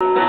you